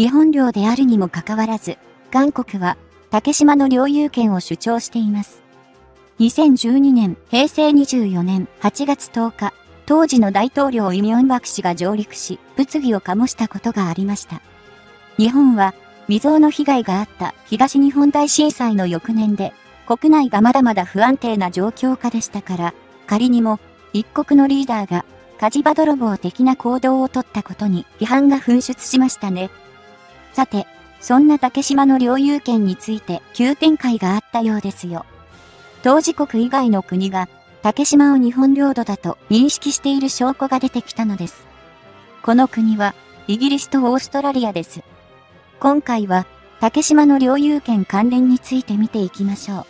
日本領であるにもかかわらず、韓国は竹島の領有権を主張しています。2012年、平成24年8月10日、当時の大統領イミョンバク氏が上陸し、物議を醸したことがありました。日本は、未曾有の被害があった東日本大震災の翌年で、国内がまだまだ不安定な状況下でしたから、仮にも、一国のリーダーが、火事場泥棒的な行動をとったことに批判が噴出しましたね。さて、そんな竹島の領有権について急展開があったようですよ。当事国以外の国が竹島を日本領土だと認識している証拠が出てきたのです。この国はイギリスとオーストラリアです。今回は竹島の領有権関連について見ていきましょう。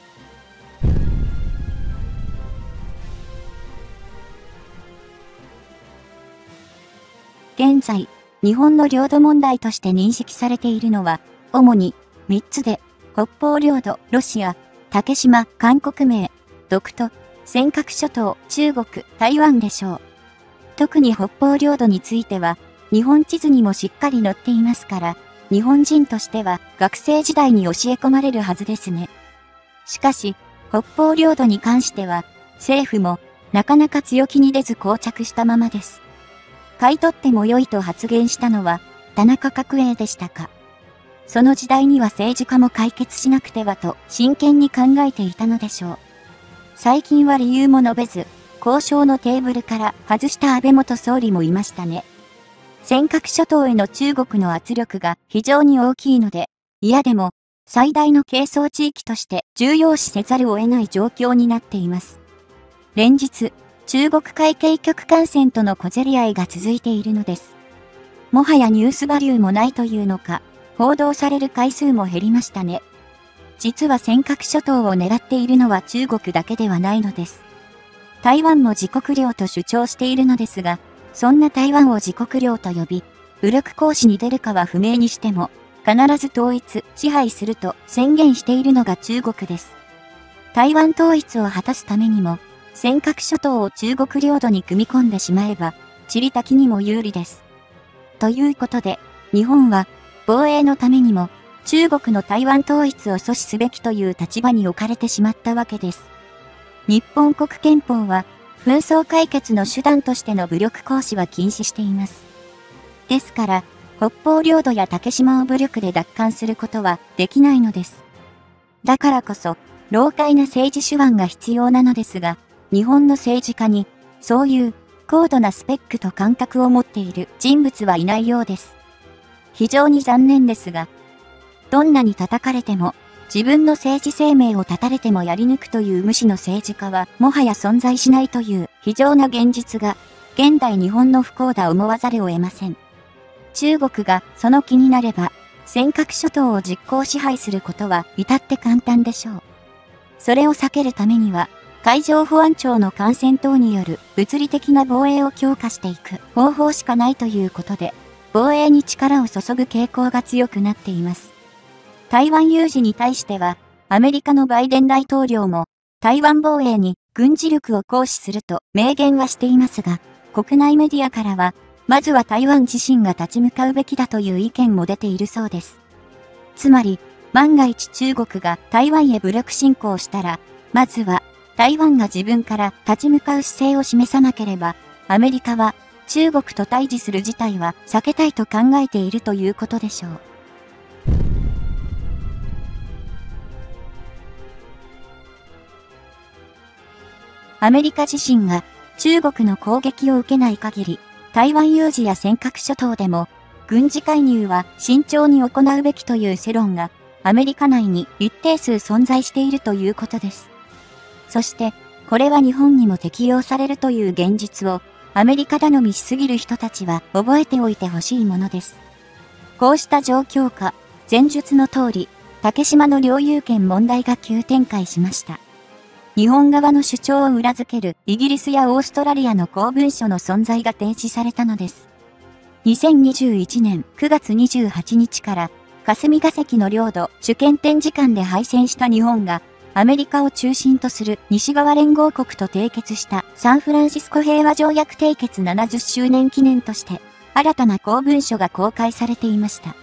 現在、日本の領土問題として認識されているのは、主に3つで、北方領土、ロシア、竹島、韓国名、独都、尖閣諸島、中国、台湾でしょう。特に北方領土については、日本地図にもしっかり載っていますから、日本人としては学生時代に教え込まれるはずですね。しかし、北方領土に関しては、政府もなかなか強気に出ず膠着したままです。買い取っても良いと発言したのは、田中角栄でしたか。その時代には政治家も解決しなくてはと真剣に考えていたのでしょう。最近は理由も述べず、交渉のテーブルから外した安倍元総理もいましたね。尖閣諸島への中国の圧力が非常に大きいので、嫌でも最大の係争地域として重要視せざるを得ない状況になっています。連日、中国海警局艦船との小競り合いが続いているのです。もはやニュースバリューもないというのか、報道される回数も減りましたね。実は尖閣諸島を狙っているのは中国だけではないのです。台湾も自国領と主張しているのですが、そんな台湾を自国領と呼び、武力行使に出るかは不明にしても、必ず統一、支配すると宣言しているのが中国です。台湾統一を果たすためにも、尖閣諸島を中国領土に組み込んでしまえば、地理的にも有利です。ということで、日本は防衛のためにも、中国の台湾統一を阻止すべきという立場に置かれてしまったわけです。日本国憲法は、紛争解決の手段としての武力行使は禁止しています。ですから、北方領土や竹島を武力で奪還することはできないのです。だからこそ、老快な政治手腕が必要なのですが、日本の政治家に、そういう高度なスペックと感覚を持っている人物はいないようです。非常に残念ですが、どんなに叩かれても、自分の政治生命を絶たれてもやり抜くという無視の政治家は、もはや存在しないという非常な現実が、現代日本の不幸だ思わざるを得ません。中国がその気になれば、尖閣諸島を実行支配することは至って簡単でしょう。それを避けるためには、海上保安庁の感染等による物理的な防衛を強化していく方法しかないということで、防衛に力を注ぐ傾向が強くなっています。台湾有事に対しては、アメリカのバイデン大統領も、台湾防衛に軍事力を行使すると明言はしていますが、国内メディアからは、まずは台湾自身が立ち向かうべきだという意見も出ているそうです。つまり、万が一中国が台湾へ武力侵攻したら、まずは台湾が自分から立ち向かう姿勢を示さなければ、アメリカは中国と対峙する事態は避けたいと考えているということでしょう。アメリカ自身が中国の攻撃を受けない限り、台湾有事や尖閣諸島でも、軍事介入は慎重に行うべきという世論が、アメリカ内に一定数存在しているということです。そして、これは日本にも適用されるという現実をアメリカ頼みしすぎる人たちは覚えておいてほしいものです。こうした状況下、前述の通り、竹島の領有権問題が急展開しました。日本側の主張を裏付けるイギリスやオーストラリアの公文書の存在が提示されたのです。2021年9月28日から霞が関の領土主権展示館で敗戦した日本がアメリカを中心とする西側連合国と締結したサンフランシスコ平和条約締結70周年記念として、新たな公文書が公開されていました。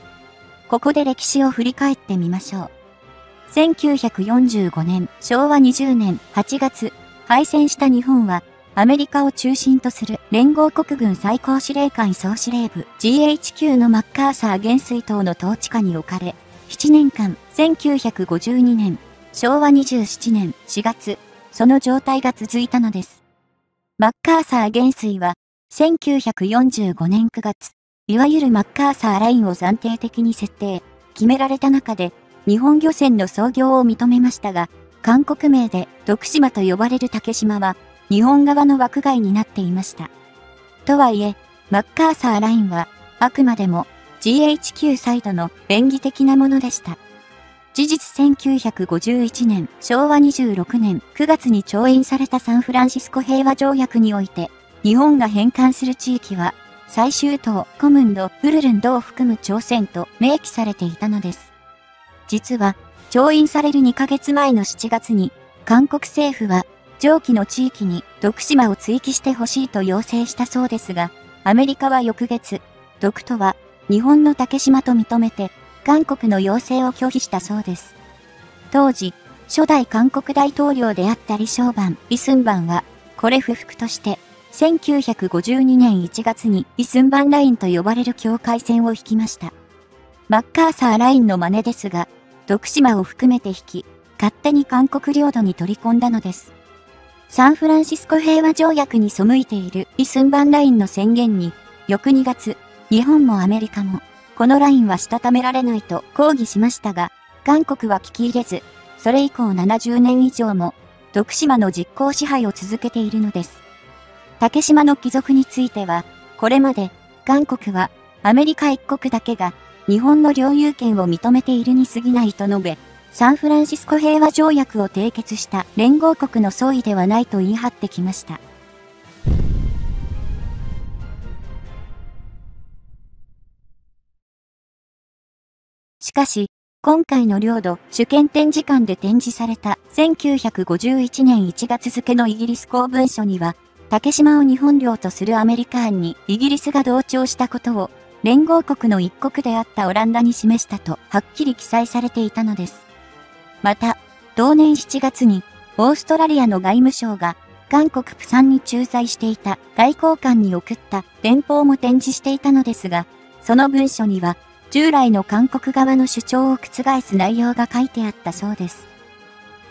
ここで歴史を振り返ってみましょう。1945年、昭和20年8月、敗戦した日本は、アメリカを中心とする連合国軍最高司令官総司令部 GHQ のマッカーサー元帥等の統治下に置かれ、7年間、1952年、昭和27年4月、その状態が続いたのです。マッカーサー元帥は、1945年9月、いわゆるマッカーサーラインを暫定的に設定、決められた中で、日本漁船の操業を認めましたが、韓国名で徳島と呼ばれる竹島は、日本側の枠外になっていました。とはいえ、マッカーサーラインは、あくまでも GHQ サイドの便宜的なものでした。事実1951年、昭和26年9月に調印されたサンフランシスコ平和条約において、日本が返還する地域は、最終島、コムンド、ウルルンドを含む朝鮮と明記されていたのです。実は、調印される2ヶ月前の7月に、韓国政府は、上記の地域に徳島を追記してほしいと要請したそうですが、アメリカは翌月、独とは日本の竹島と認めて韓国の要請を拒否したそうです。当時、初代韓国大統領であった李承晩、李寸晩は、これ不服として、1952年1月に李寸晩ラインと呼ばれる境界線を引きました。マッカーサーラインの真似ですが、徳島を含めて引き、勝手に韓国領土に取り込んだのです。サンフランシスコ平和条約に背いている李寸晩ラインの宣言に、翌2月、日本もアメリカもこのラインはしたためられないと抗議しましたが、韓国は聞き入れず、それ以降70年以上も、徳島の実効支配を続けているのです。竹島の貴族については、これまで、韓国は、アメリカ一国だけが、日本の領有権を認めているに過ぎないと述べ、サンフランシスコ平和条約を締結した連合国の総意ではないと言い張ってきました。しかし、今回の領土主権展示館で展示された1951年1月付のイギリス公文書には、竹島を日本領とするアメリカ案にイギリスが同調したことを連合国の一国であったオランダに示したとはっきり記載されていたのです。また、同年7月にオーストラリアの外務省が韓国プサンに駐在していた外交官に送った電報も展示していたのですが、その文書には従来の韓国側の主張を覆す内容が書いてあったそうです。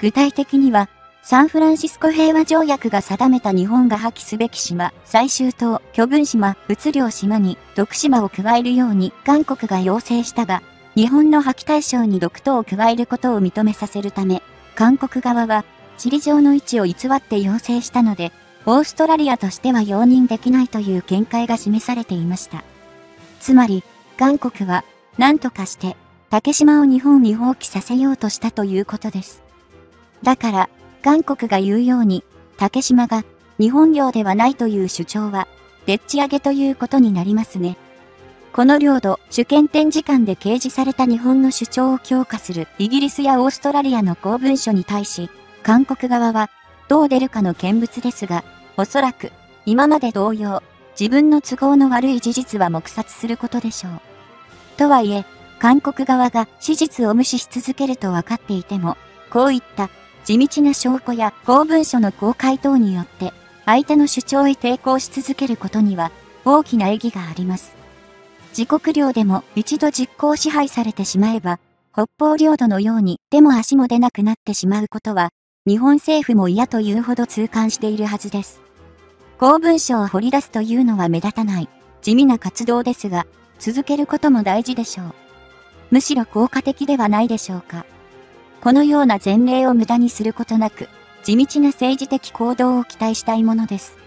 具体的には、サンフランシスコ平和条約が定めた日本が破棄すべき島、最終島、巨群島、仏領島に、独島を加えるように韓国が要請したが、日本の破棄対象に独島を加えることを認めさせるため、韓国側は、地理上の位置を偽って要請したので、オーストラリアとしては容認できないという見解が示されていました。つまり、韓国は何とかして竹島を日本に放棄させようとしたということです。だから、韓国が言うように、竹島が日本領ではないという主張は、でっち上げということになりますね。この領土、主権展示館で掲示された日本の主張を強化するイギリスやオーストラリアの公文書に対し、韓国側は、どう出るかの見物ですが、おそらく、今まで同様、自分の都合の悪い事実は黙殺することでしょう。とはいえ、韓国側が史実を無視し続けると分かっていても、こういった地道な証拠や公文書の公開等によって、相手の主張へ抵抗し続けることには大きな意義があります。自国領でも一度実行支配されてしまえば、北方領土のように手も足も出なくなってしまうことは、日本政府も嫌というほど痛感しているはずです。公文書を掘り出すというのは目立たない、地味な活動ですが、続けることも大事でしょう。むしろ効果的ではないでしょうか。このような前例を無駄にすることなく、地道な政治的行動を期待したいものです。